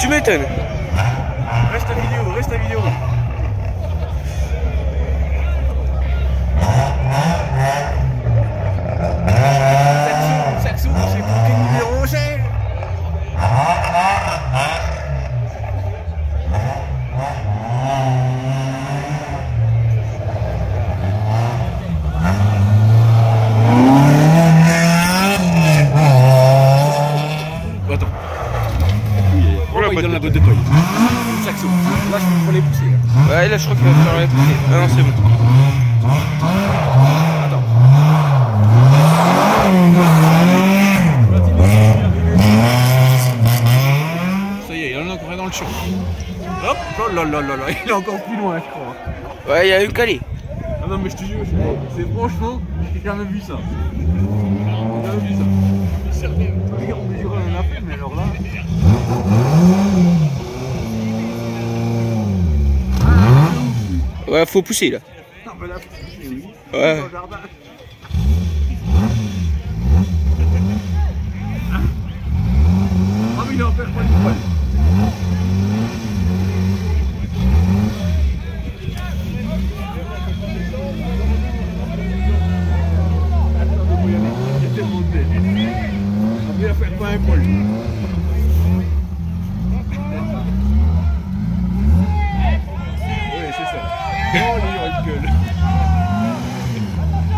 Tu m'étonnes. Reste la vidéo, reste la vidéo. Saxo, Saxo, c'est pour quel numéro c'est Attends. Oh, la il boîte donne de la boîte de paille. Saxo. Là, je peux pas les pousser. là. Ouais, là, je crois qu'il va falloir les pousser. Ah non, c'est bon. Attends. Ça y est, il y en a encore un dans le champ. Hop, oh là là là là, il est encore plus loin, je crois. Ouais, il y a eu calé. Ah non, mais je te jure, c'est franchement, j'ai jamais vu ça. J'ai jamais vu ça. Sérieux. Regarde, on mesurait un appel, mais alors là. Faut pousser là. Non, mais là, oui. Ouais. Dans le jardin. Ah, mais il en perd pas du poil. Attends, il y a- il y a tellement de bêtes. Ah, mais il en perd pas un poil. Oui, c'est ça. Oh, lui, il gueule. Là,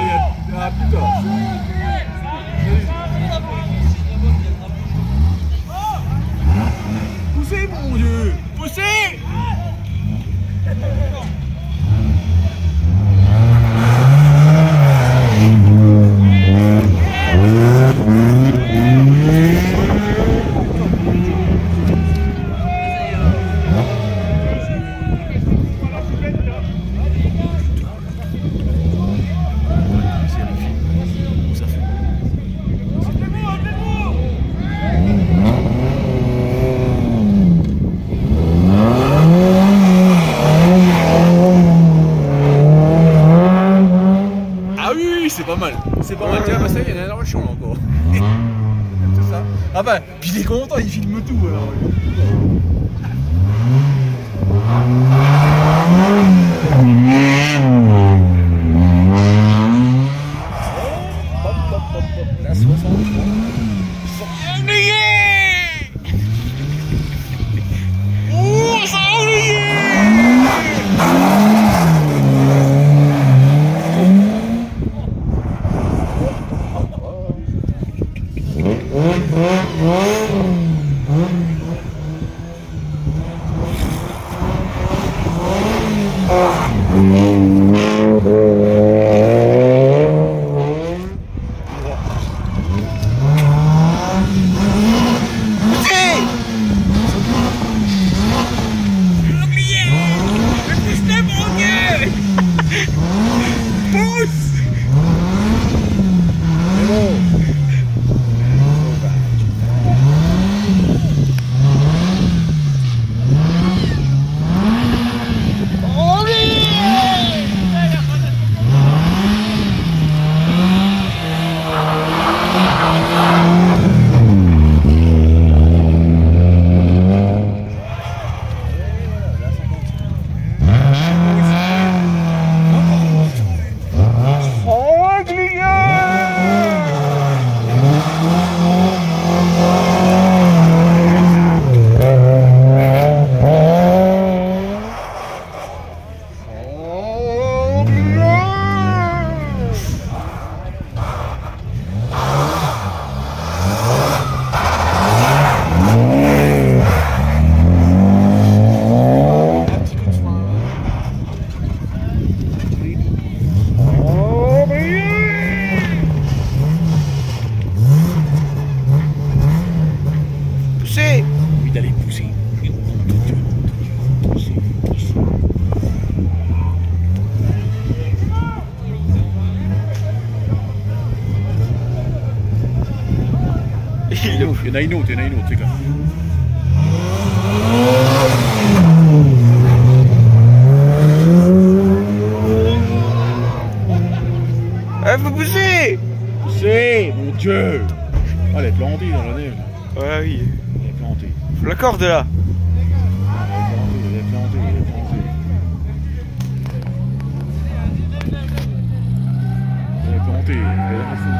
il y a- Ah, putain. Poussez, mon Dieu Poussez Ah oui, oui, c'est pas mal. Tiens, bah ça, il y en a dans le champ encore. Ah bah, puis il est content, il filme tout alors. Hop, Puss! Il y en a une autre, il y en a une autre, c'est clair. Ah, faut pousser C'est mon dieu Ah, elle est plantée dans la neige. Ouais, oui. Elle est plantée. La corde là. Elle est plantée, elle est plantée, elle est plantée. Elle est plantée, elle est plantée.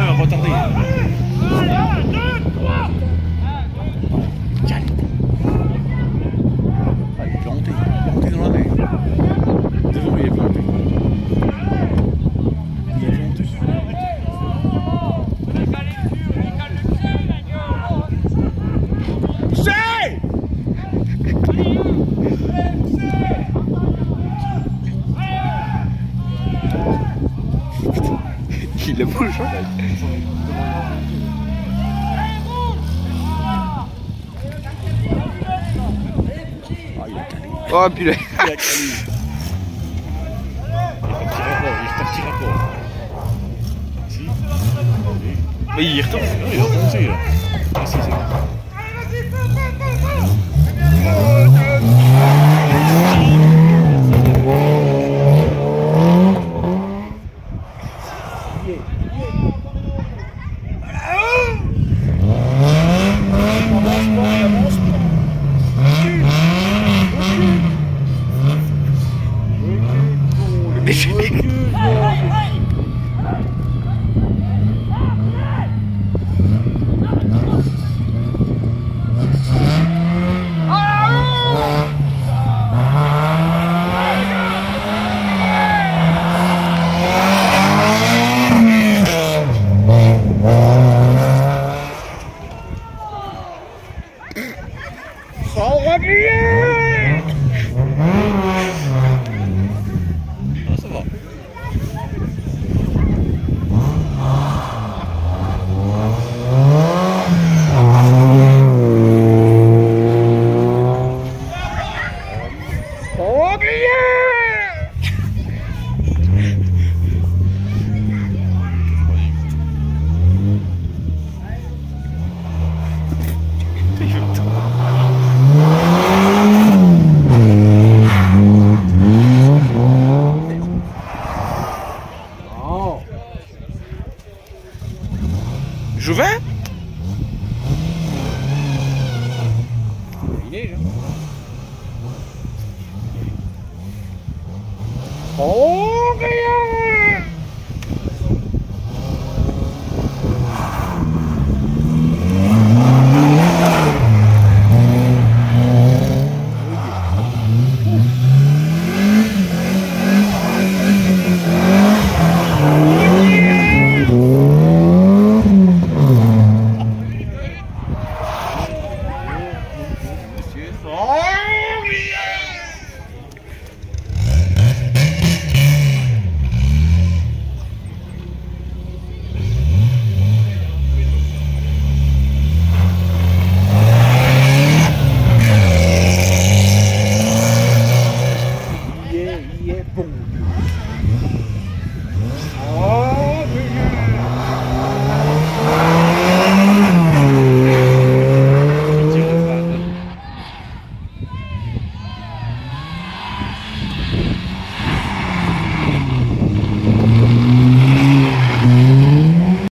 Elle est retardée. Ah, il est planté, planté dans la neige. Devant, il est planté. Il est planté. C'est Il la bouge. Ah, il a calé. Oh, là. Il a calé. Mais il y retourne. Il là. Ah, si, c'est conversation.